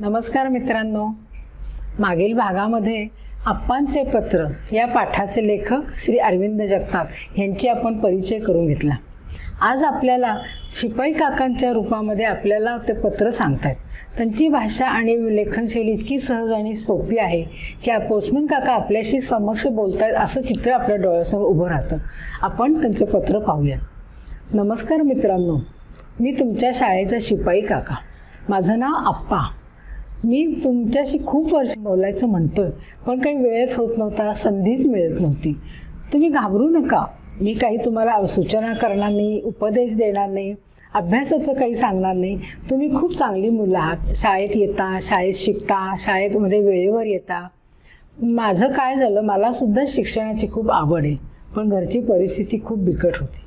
नमस्कार मित्रांनो. मागील भागामध्ये आप्पांचे पत्र या पाठाचे लेखक श्री अरविंद जगताप यांची आपण परिचय करून घेतला. आज आपल्याला शिपाई काकांच्या रूपामध्ये आपल्याला ते पत्र सांगतात त्यांची भाषा आणि लेखनशैली इतकी सहज आणि सोपी आहे की पोस्टमन काका आपल्याशी समक्ष बोलतायत असं चित्र आपल्या डोळ्यासमोर उभं राहतं. आपण त्यांचं पत्र पाहूयात. नमस्कार मित्रांनो. मी तुमच्या शाळेचा शिपाई काका. माझं नाव आप्पा. मी तुमच्याशी खूप वर्ष बोलायचं म्हणतोय पण काही वेळच होत नव्हता संधीच मिळत नव्हती. तुम्ही घाबरू नका. मी काही तुम्हाला सूचना करणार नाही उपदेश देणार नाही अभ्यासाचं काही सांगणार नाही. तुम्ही खूप चांगली मुलं आहात. शाळेत येता शाळेत शिकता शाळेमध्ये वेळेवर येता. माझं काय झालं मलासुद्धा शिक्षणाची खूप आवड आहे पण घरची परिस्थिती खूप बिकट होती.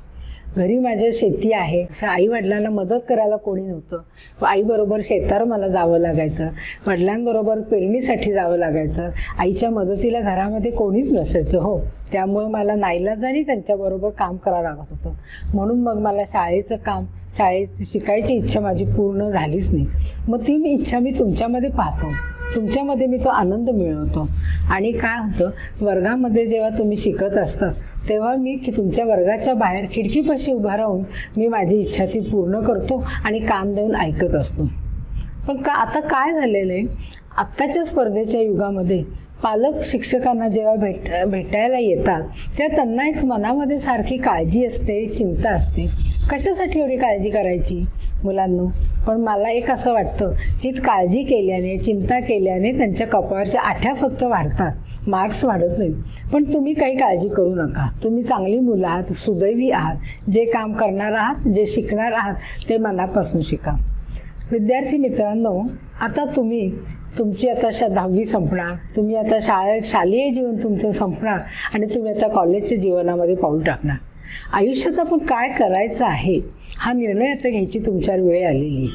घरी माझ्या शेती आहे. आई वडिलांना मदत करायला कोणी नव्हतं. आईबरोबर शेतावर मला जावं लागायचं. वडिलांबरोबर पेरणीसाठी जावं लागायचं. आईच्या मदतीला घरामध्ये कोणीच नसायचं हो. त्यामुळे मला नाईलाजाने त्यांच्याबरोबर काम करावं लागत होतं. म्हणून मग मला शाळेचं काम शाळेत शिकायची इच्छा माझी पूर्ण झालीच नाही. मग ती मी इच्छा मी तुमच्यामध्ये पाहतो. तुमच्यामध्ये मी तो आनंद मिळवतो. आणि काय होतं वर्गामध्ये जेव्हा तुम्ही शिकत असतात तेव्हा मी की तुमच्या वर्गाच्या बाहेर खिडकीपाशी उभा राहून मी माझी इच्छा ती पूर्ण करतो आणि कान देऊन ऐकत असतो. पण का आता काय झालेलं आहे? आत्ताच्या स्पर्धेच्या युगामध्ये पालक शिक्षकांना जेव्हा भेट भेटायला येतात तेव्हा त्यांना एक मनामध्ये सारखी काळजी असते चिंता असते. कशासाठी एवढी काळजी करायची मुलांनो? पण मला एक असं वाटतं की काळजी केल्याने चिंता केल्याने त्यांच्या कपाळच्या आठ्या फक्त वाढतात मार्क्स वाढत नाहीत. पण तुम्ही काही काळजी करू नका. तुम्ही चांगली मुलं आहात सुदैवी आहात. जे काम करणार आहात जे शिकणार आहात ते मनापासून शिका. विद्यार्थी मित्रांनो आता तुम्ही तुमची आता शा दहावी संपणार. तुम्ही आता शाळेत शालेय जीवन तुमचं संपणार आणि तुम्ही आता कॉलेजच्या जीवनामध्ये पाऊल टाकणार. आयुष्यात आपण काय करायचं आहे हा निर्णय आता घ्यायची तुमच्यावर वेळ आलेली.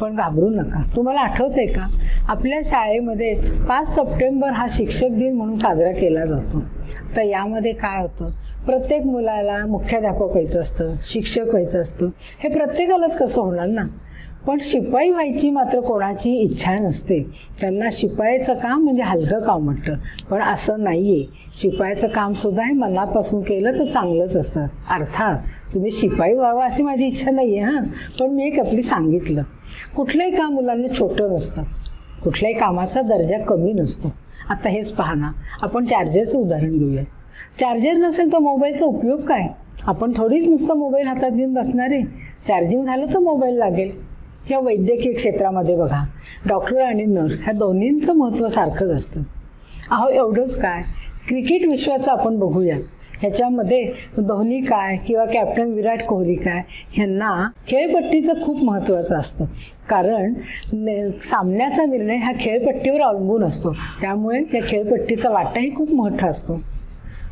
पण घाबरू नका. तुम्हाला आठवतं आहे का? आपल्या शाळेमध्ये पाच सप्टेंबर हा शिक्षक दिन म्हणून साजरा केला जातो. तर यामध्ये काय होतं? प्रत्येक मुलाला मुख्याध्यापक व्हायचं असतं शिक्षक व्हायचं असतं. हे प्रत्येकालाच कसं होणार ना? पण शिपाई व्हायची मात्र कोणाची इच्छा नसते. त्यांना शिपायाचं काम म्हणजे हलकं काम वाटतं. पण असं नाही आहे शिपायाचं कामसुद्धा हे मनापासून केलं तर चांगलंच असतं. अर्थात तुम्ही शिपाई व्हावं अशी माझी इच्छा नाही आहे हां. पण मी एक आपली सांगितलं. कुठलंही काम मुलांना छोटं नसतं. कुठल्याही कामाचा दर्जा कमी नसतो. आता हेच पहा ना. आपण चार्जरचं उदाहरण घेऊया. चार्जर नसेल तर मोबाईलचा उपयोग काय? आपण थोडीच नुसतं मोबाईल हातात घेऊन बसणार. आहे चार्जिंग झालं तर मोबाईल लागेल. किंवा वैद्यकीय क्षेत्रामध्ये बघा डॉक्टर आणि नर्स ह्या दोन्हींचं महत्त्व सारखंच असतं. अहो एवढंच काय? क्रिकेट विश्वाचं आपण बघूया ह्याच्यामध्ये धोनी काय किंवा कॅप्टन विराट कोहली काय ह्यांना खेळपट्टीचं खूप महत्त्वाचं असतं. कारण सामन्याचा निर्णय हा खेळपट्टीवर अवलंबून असतो. त्यामुळे त्या खेळपट्टीचा वाटाही खूप मोठा असतो.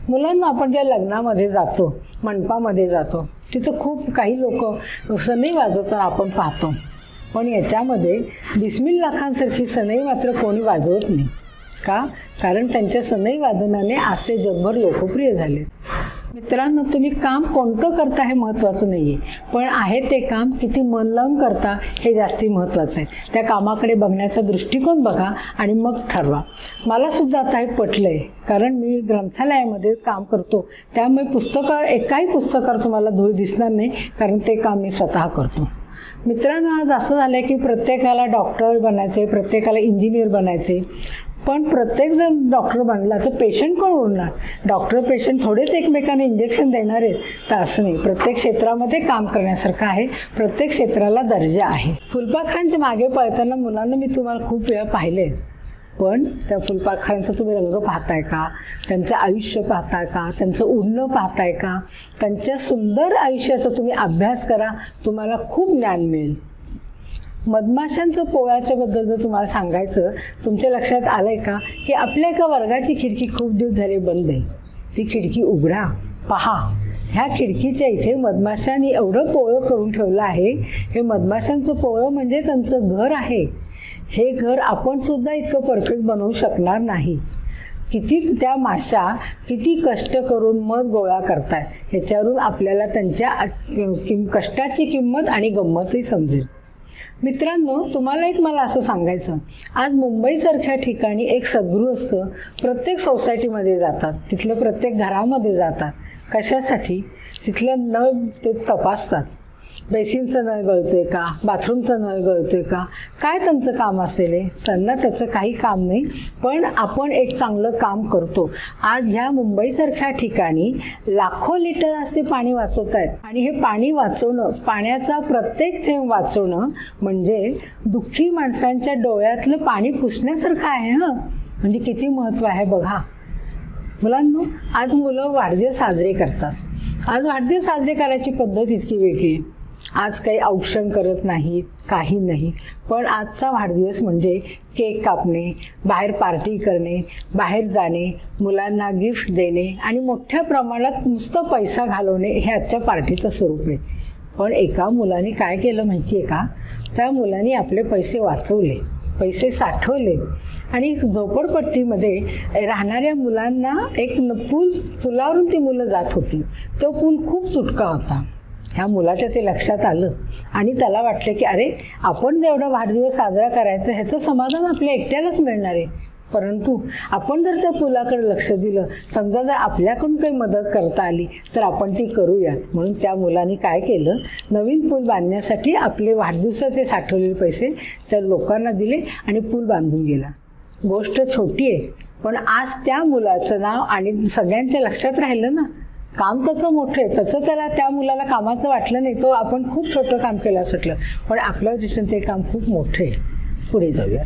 मुलांना आपण ज्या लग्नामध्ये जातो मंडपामध्ये जातो तिथं खूप काही लोक सनई वाजवताना आपण पाहतो. पण याच्यामध्ये बिस्मिल लाखांसारखी सनई मात्र कोणी वाजवत नाही. का? कारण त्यांच्या सनई वादनाने आज ते जगभर लोकप्रिय झाले. मित्रांनो तुम्ही काम कोणतं करता हे महत्त्वाचं नाही आहे पण आहे ते काम किती मन लावून करता हे जास्ती महत्त्वाचं आहे. त्या कामाकडे बघण्याचा दृष्टिकोन बघा आणि मग ठरवा. मला सुद्धा आता हे पटलं आहे कारण मी ग्रंथालयामध्ये काम करतो. त्यामुळे पुस्तकं एकाही पुस्तकावर तुम्हाला धूळ दिसणार नाही कारण ते काम मी स्वतः करतो. मित्रांनो आज असं झालं आहे की प्रत्येकाला डॉक्टर बनायचे प्रत्येकाला इंजिनियर बनायचे पण प्रत्येक जर डॉक्टर बनला तर पेशंट कोण उरणार? डॉक्टर पेशंट थोडेच एकमेकांना इंजेक्शन देणार आहेत. तर असं नाही. प्रत्येक क्षेत्रामध्ये काम करण्यासारखं आहे. प्रत्येक क्षेत्राला दर्जा आहे. फुलपाखरांच्या मागे पळताना मुलांना मी तुम्हाला खूप वेळा पाहिले पण त्या फुलपाखरांचा तुम्ही रंग पाहताय का? त्यांचं आयुष्य पाहताय का? त्यांचं उडणं पाहताय का? त्यांच्या सुंदर आयुष्याचा तुम्ही अभ्यास करा तुम्हाला खूप ज्ञान मिळेल. मधमाशांचं पोळ्याच्याबद्दल जर तुम्हाला सांगायचं तुमच्या लक्षात आलं आहे का की आपल्या एका वर्गाची खिडकी खूप दिवस झाली बंद आहे. ती खिडकी उघडा पहा. ह्या खिडकीच्या इथे मधमाशांनी एवढं पोळं करून ठेवलं आहे. हे मधमाशांचं पोळं म्हणजे त्यांचं घर आहे. हे घर आपण सुद्धा इतकं परफेक्ट बनवू शकणार नाही. किती त्या माशा किती कष्ट करून मध गोळा करतात ह्याच्यावरून आपल्याला त्यांच्या किम कष्टाची किंमत आणि गंमतही समजेल. मित्रांनो तुम्हाला एक मला असं सांगायचं आज मुंबईसारख्या ठिकाणी एक सद्गृहस्थ प्रत्येक सोसायटीमध्ये जातात तिथलं प्रत्येक घरामध्ये जातात. कशासाठी? तिथलं नळ ते तपासतात. बेसिनचं नळ गळतोय का? बाथरूमचं नळ गळतोय का? काय त्यांचं काम असेल त्यांना त्याचं काही काम नाही पण आपण एक चांगलं काम करतो. आज ह्या मुंबईसारख्या ठिकाणी लाखो लिटर आज ते पाणी वाचवत आहेत आणि हे पाणी वाचवणं पाण्याचा प्रत्येक थेंब वाचवणं म्हणजे दुःखी माणसांच्या डोळ्यातलं पाणी पुसण्यासारखं आहे हं? म्हणजे किती महत्त्व आहे बघा. मुलांनो आज मुलं वाढदिवस साजरे करतात. आज वाढदिवस साजरे करायची पद्धत इतकी वेगळी आहे. आज काही औक्षण करत नाहीत काही नाही. पण आजचा वाढदिवस म्हणजे केक कापणे बाहेर पार्टी करणे बाहेर जाणे मुलांना गिफ्ट देणे आणि मोठ्या प्रमाणात नुसतं पैसा घालवणे हे आजच्या पार्टीचं स्वरूप आहे. पण एका मुलाने काय केलं माहिती आहे का? त्या मुलाने आपले पैसे वाचवले पैसे साठवले आणि झोपडपट्टीमध्ये राहणाऱ्या मुलांना एक न- पूल पुलावरून ती मुलं जात होती. तो पूल खूप तुटका होता. ह्या मुलाच्या ते लक्षात आलं. आणि त्याला वाटलं की अरे आपण जेवढा वाढदिवस साजरा करायचा ह्याचं समाधान आपल्या एकट्यालाच मिळणार आहे. परंतु आपण जर त्या पुलाकडे लक्ष दिलं समजा जर आपल्याकडून काही मदत करता आली तर आपण ती करूयात. म्हणून त्या मुलाने काय केलं नवीन पूल बांधण्यासाठी आपले वाढदिवसाचे साठवलेले पैसे त्या लोकांना दिले आणि पूल बांधून गेला. गोष्ट छोटी आहे पण आज त्या मुलाचं नाव आणि सगळ्यांच्या लक्षात राहिलं ना काम त्याचं मोठं आहे. त्याचं त्याला त्या मुलाला कामाचं वाटलं नाही तो आपण खूप छोटं काम केलं असं वाटलं. पण आपल्या दृष्टीने ते काम खूप मोठं आहे. पुढे जाऊया.